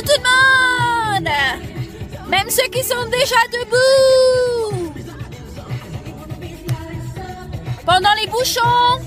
tout le monde! Même ceux qui sont déjà debout! Pendant les bouchons!